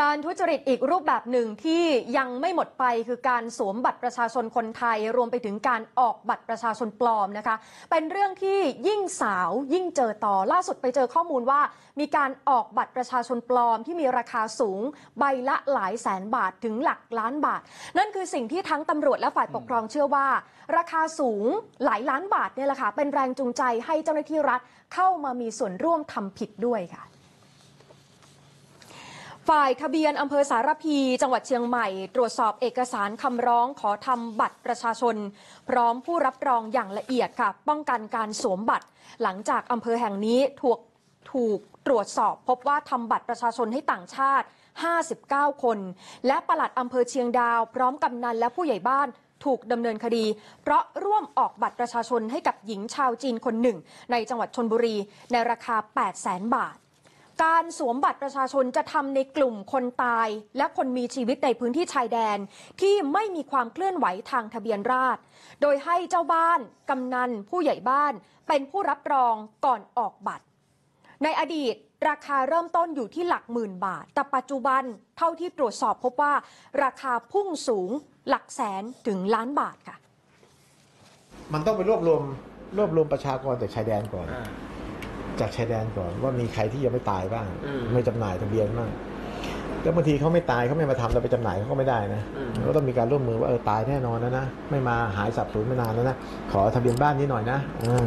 การทุจริตอีกรูปแบบหนึ่งที่ยังไม่หมดไปคือการสวมบัตรประชาชนคนไทย รวมไปถึงการออกบัตรประชาชนปลอมนะคะ เป็นเรื่องที่ยิ่งสาวยิ่งเจอต่อล่าสุดไปเจอข้อมูลว่า มีการออกบัตรประชาชนปลอมที่มีราคาสูง ใบละหลายแสนบาทถึงหลักล้านบาท นั่นคือสิ่งที่ทั้งตำรวจและฝ่ายปกครองเชื่อว่า ราคาสูงหลายล้านบาทเนี่ยแหละค่ะเป็นแรงจูงใจให้เจ้าหน้าที่รัฐเข้ามามีส่วนร่วมทำผิดด้วยค่ะ ฝ่ายทะเบียนอำเภอสารพี จังหวัดเชียงใหม่ ตรวจสอบเอกสารคำร้องขอทำบัตรประชาชน พร้อมผู้รับรองอย่างละเอียดค่ะ ป้องกันการสวมบัตร หลังจากอำเภอแห่งนี้ถูกถูกตรวจสอบพบว่าทำบัตรประชาชนให้ต่างชาติ 59 คน และปลัดอำเภอเชียงดาว พร้อมกำนันและผู้ใหญ่บ้านถูกดำเนินคดี เพราะร่วมออกบัตรประชาชนให้กับหญิงชาวจีนคนหนึ่ง ในจังหวัดชนบุรีในราคา 8 0 0 0 0 0 บาท การสวมบัตรประชาชนจะทำในกลุ่มคนตาย และคนมีชีวิตในพื้นที่ชายแดน ที่ไม่มีความเคลื่อนไหวทางทะเบียนราษฎรโดยให้เจ้าบ้าน กำนัน ผู้ใหญ่บ้าน เป็นผู้รับรองก่อนออกบัตร ในอดีตราคาเริ่มต้นอยู่ที่หลักหมื่นบาท แต่ปัจจุบันเท่าที่ตรวจสอบพบว่า ราคาพุ่งสูงหลักแสนถึงล้านบาทค่ะ มันต้องไปรวบรวมรวบรวมประชากรจากชายแดนก่อน จากชายแดนก่อน ว่ามีใครที่ยังไม่ตายบ้างอืมไม่จำหน่ายทะเบียนบ้างแล้วบางทีเขาไม่ตายเขาไม่มาทำเราไปจำหน่ายเขาก็ไม่ได้นะอืมก็ต้องมีการร่วมมือว่าเออตายแน่นอนนะนะไม่มาหายสับสูญไม่นานแล้วนะขอทะเบียนบ้านนี้หน่อยนะเออ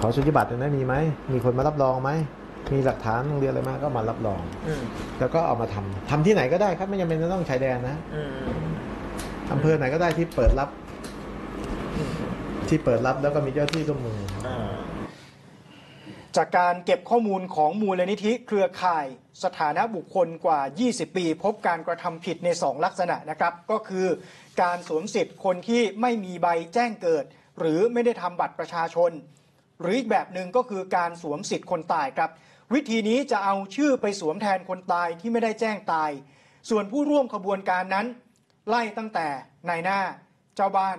ขอสุจิบัตรหน่อยนะมีไหมมีคนมารับรองไหมมีหลักฐานโรงเรียนอะไรมาก็มารับรองอืมแล้วก็เอามาทำทำที่ไหนก็ได้ครับไม่จำเป็นจะต้องชายแดนนะอืมอำเภอไหนก็ได้ที่เปิดรับ ที่เปิดรับแล้วก็มีเจ้าที่ร่วมมืออ่า จากการเก็บข้อมูลของมูลนิธิเครือข่าย สถานะบุคคลกว่า 20 ปี พบการกระทำผิดใน 2 ลักษณะนะครับ ก็คือการสวมสิทธิ์คนที่ไม่มีใบแจ้งเกิด หรือไม่ได้ทำบัตรประชาชน หรืออีกแบบหนึ่งก็คือการสวมสิทธิ์คนตายครับ วิธีนี้จะเอาชื่อไปสวมแทนคนตายที่ไม่ได้แจ้งตาย ส่วนผู้ร่วมขบวนการนั้น ไล่ตั้งแต่นายหน้า เจ้าบ้าน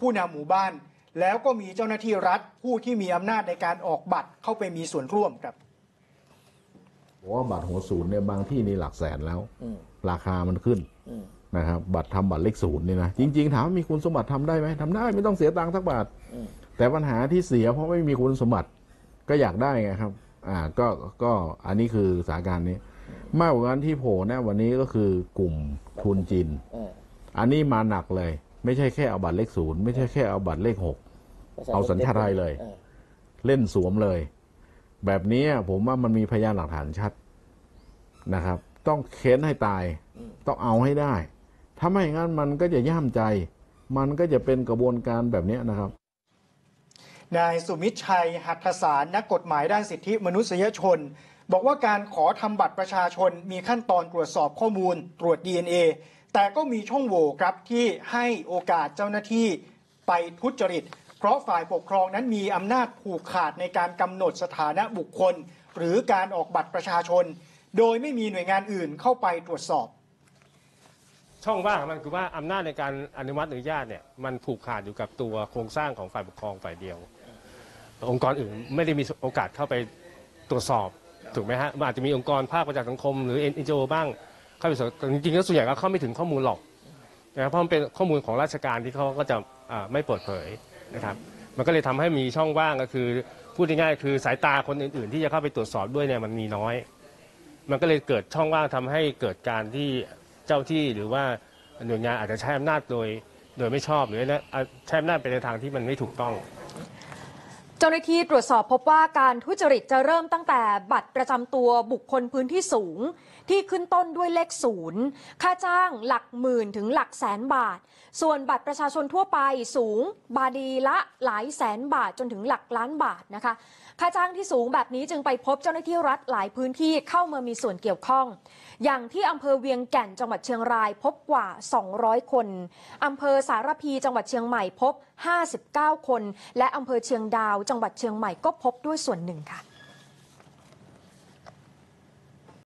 ผู้นำหมู่บ้าน แล้วก็มีเจ้าหน้าที่รัฐผู้ที่มีอำนาจในการออกบัตรเข้าไปมีส่วนร่วมครับผมว่าบัตรหัวศูนย์เนี่ยบางที่นี่หลักแสนแล้วอืมราคามันขึ้นอืมนะครับบัตรทำบัตรเลขศูนย์นี่นะจริง ๆ ถามว่ามีคุณสมบัติทำได้ไหมทำได้ไม่ต้องเสียตังค์สักบาทอืมแต่ปัญหาที่เสียเพราะไม่มีคุณสมบัติก็อยากได้ไงครับ อ่าก็ก็อันนี้คือสถานการณ์นี้ มากกว่านั้นที่โผล่นะวันนี้ก็คือกลุ่มทุนจีนเอออันนี้มาหนักเลย ไม่ใช่แค่เอาบัตรเลขศูนย์ไม่ใช่แค่เอาบัตรเลขหกเอาสัญชาติไทยเลยออเล่นสวมเลย แบบนี้ผมว่ามันมีพยานหลักฐานชัดนะครับ ต้องเค้นให้ตาย ต้องเอาให้ได้ ถ้าไม่อย่างนั้นมันก็จะย่ามใจ มันก็จะเป็นกระบวนการแบบนี้นะครับนายสุมิตรชัย หัตถสารนักกฎหมายด้านสิทธิมนุษยชน บอกว่าการขอทำบัตรประชาชนมีขั้นตอนตรวจสอบข้อมูล ตรวจ DNA แต่ก็มีช่องโหว่ครับที่ให้โอกาสเจ้าหน้าที่ไปทุจริต เพราะฝ่ายปกครองนั้นมีอำนาจผูกขาดในการกำหนดสถานะบุคคล หรือการออกบัตรประชาชน โดยไม่มีหน่วยงานอื่นเข้าไปตรวจสอบ ช่องว่างของมันคือว่าอำนาจในการอนุมัติอนุญาตเนี่ยมันผูกขาดอยู่กับตัวโครงสร้างของฝ่ายปกครองฝ่ายเดียว องค์กรอื่นไม่ได้มีโอกาสเข้าไปตรวจสอบถูกไหมฮะมันอาจจะมีองค์กรภาคประชาสังคมหรือ NGO บ้าง เข้าไปตรวจสอบแต่จริงๆแล้วส่วนใหญ่ก็เข้าไม่ถึงข้อมูลหรอกนะครับเพราะมันเป็นข้อมูลของราชการที่เขาก็จะอ่าไม่เปิดเผยนะครับมันก็เลยทำให้มีช่องว่างก็คือ พูดง่ายๆคือสายตาคนอื่น ๆ ที่จะเข้าไปตรวจสอบด้วยเนี่ยมันมีน้อย มันก็เลยเกิดช่องว่างทำให้เกิดการที่เจ้าที่หรือว่าหน่วยงานอาจจะใช้อำนาจโดย โดยไม่ชอบหรือใช้อำนาจไปในทางที่มันไม่ถูกต้อง จ้าหน้าที่ตรวจสอบพบว่าการทุจริตจะเริ่มตั้งแต่บัตรประจำตัวบุคคลพื้นที่สูง ที่ขึ้นต้นด้วยเลขศูนย์ค่าจ้างหลักหมื่นถึงหลักแสนบาท ส่วนบัตรประชาชนทั่วไปสูง บาดีละหลายแสนบาทจนถึงหลักล้านบาทนะคะ ค่าจ้างที่สูงแบบนี้จึงไปพบเจ้าหน้าที่รัฐหลายพื้นที่เข้ามามีส่วนเกี่ยวข้อง อย่างที่อำเภอเวียงแก่นจังหวัดเชียงรายพบกว่า 200 คนอำเภอสารพีจังหวัดเชียงใหม่พบ 59 คน และอำเภอเชียงดาวจังหวัดเชียงใหม่ก็พบด้วยส่วนหนึ่งค่ะ